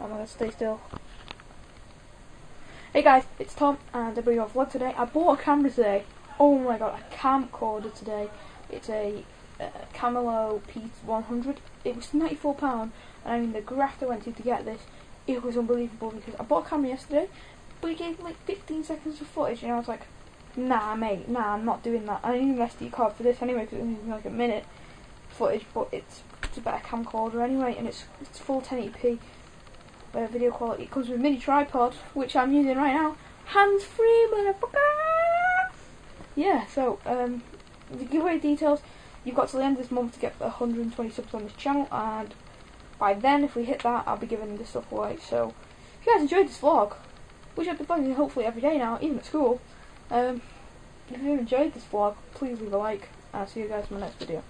I'm gonna stay still. Hey guys, it's Tom and I bring you a vlog today. I bought a camera today. Oh my god, a camcorder today. It's a uh, Camileo P100. It was £94 and I mean the graft I went to to get this, it was unbelievable because I bought a camera yesterday but it gave me like 15 seconds of footage and I was like, nah mate, nah I'm not doing that. I need an SD card for this anyway because it's only like a minute footage but it's, it's a better camcorder anyway and it's, it's full 1080p video quality. It comes with mini tripod, which I'm using right now. Hands free, motherfucker! Yeah, so, um, the giveaway details, you've got till the end of this month to get 120 subs on this channel, and by then, if we hit that, I'll be giving this stuff away. So, if you guys enjoyed this vlog, which I've been vlogging hopefully every day now, even at school, um, if you enjoyed this vlog, please leave a like, and I'll see you guys in my next video.